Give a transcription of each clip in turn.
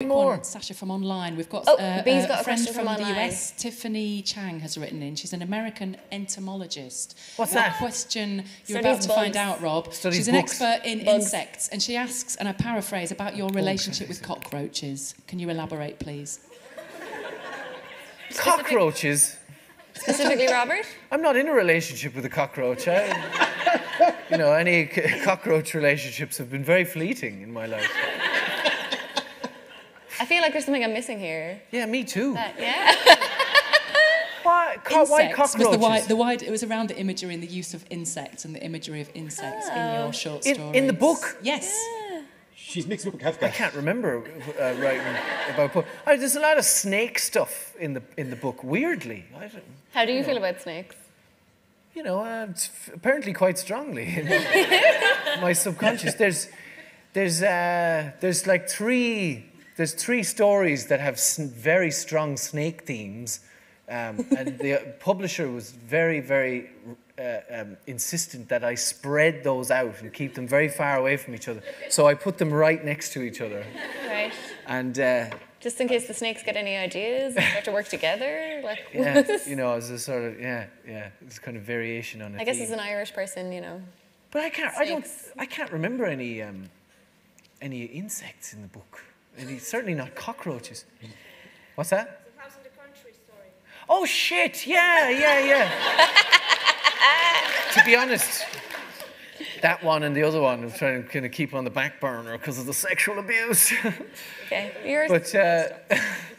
Quick more. one, Sasha from online. We've got Oh, uh, Bee's a got a friend question from, from the. US. Tiffany Chang has written in. She's an American entomologist. What's What that? question you're Studies about to find out, Rob. Studies She's an books. expert in Bugs. insects, and she asks, and I paraphrase, about your relationship with cockroaches. Can you elaborate, please? Cockroaches. Specifically, Robert? I'm not in a relationship with a cockroach. I, you know, any cockroach relationships have been very fleeting in my life. I feel like there's something I'm missing here. Yeah, me too. Uh, yeah. Why, co- why Insects was cockroaches? the wide, the wide. It was around the imagery and the use of insects and the imagery of insects in your short In- stories. in the book? Yes. She's mixing up with I can't remember uh, writing about. po- Oh, there's a lot of snake stuff in the in the book. Weirdly, I don't, How do you feel about snakes? you know, uh, apparently quite strongly in my subconscious. There's there's uh, there's like three there's three stories that have very strong snake themes, um, and the publisher was very very uh, um, insistent that I spread those out and keep them very far away from each other. So I put them right next to each other, Right. and. Uh, Just in case the snakes get any ideas and start to work together. Like, yeah, you know, as a sort of yeah, yeah, it's kind of variation on it. I guess as an Irish person, you know. But I can't. I don't. I can't remember any um, any insects in the book. Any, certainly not cockroaches. What's that? House in the Country story. Oh shit! Yeah, yeah, yeah. to be honest, that one and the other one I'm trying to kind of keep on the back burner because of the sexual abuse. Okay. Yours? but uh,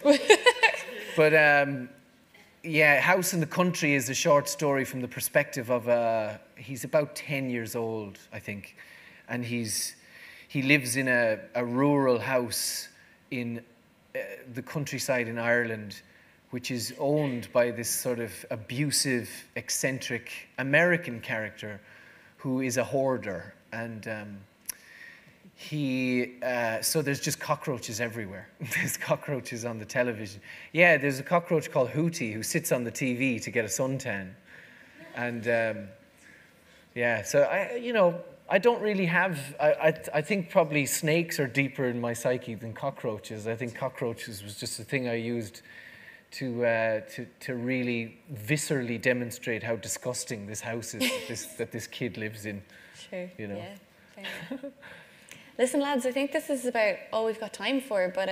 but um, yeah, House in the Country is a short story from the perspective of a. He's about ten years old, I think, and he's he lives in a, a rural house in uh, the countryside in Ireland, which is owned by this sort of abusive, eccentric American character, who is a hoarder. And. Um, he uh, so there's just cockroaches everywhere. There's cockroaches on the television. Yeah there's a cockroach called hootie who sits on the tv to get a suntan. And um, yeah so i you know i don't really have I, I, I think probably snakes are deeper in my psyche than cockroaches i think cockroaches was just a thing i used to, uh, to, to really viscerally demonstrate how disgusting this house is that this, that this kid lives in Sure. you know. Yeah. fair. Listen, lads, I think this is about all we've got time for, but